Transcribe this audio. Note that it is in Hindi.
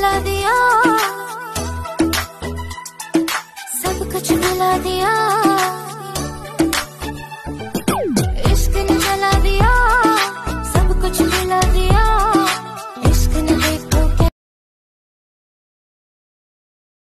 मिला दिया। सब कुछ मिला दिया।